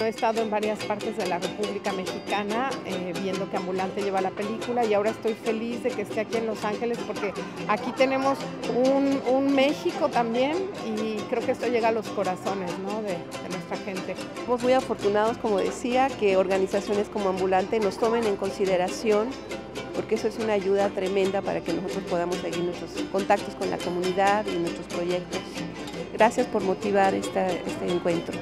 He estado en varias partes de la República Mexicana eh, viendo que Ambulante lleva la película y ahora estoy feliz de que esté aquí en Los Ángeles porque aquí tenemos un, un México también y creo que esto llega a los corazones ¿no? de, de nuestra gente. Somos muy afortunados, como decía, que organizaciones como Ambulante nos tomen en consideración porque eso es una ayuda tremenda para que nosotros podamos seguir nuestros contactos con la comunidad y nuestros proyectos. Gracias por motivar esta, este encuentro.